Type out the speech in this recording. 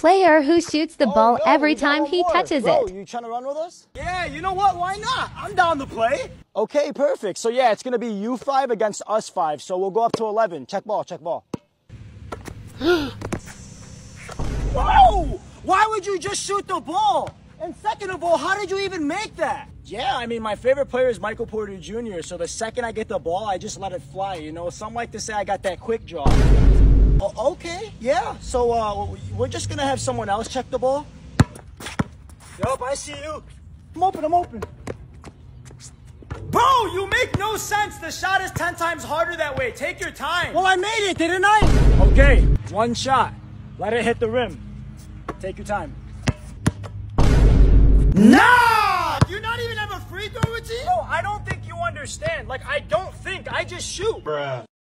Player who shoots the Oh, ball yo, every time he more. touches Bro, it. you trying to run with us? Yeah, you know what? Why not? I'm down to play. Okay, perfect. So yeah, it's gonna be you five against us five. So we'll go up to eleven. Check ball, check ball. Whoa! Why would you just shoot the ball? And second of all, how did you even make that? Yeah, I mean my favorite player is Michael Porter Jr. So the second I get the ball, I just let it fly. You know, some like to say I got that quick draw. Okay, yeah. So uh, we're just gonna have someone else check the ball. Yup, I see you. I'm open. I'm open. Bro, you make no sense. The shot is 10 times harder that way. Take your time. Well, I made it, didn't I? Okay, one shot. Let it hit the rim. Take your time. Nah! You not even have a free throw routine? Bro, I don't think you understand. Like, I don't think. I just shoot.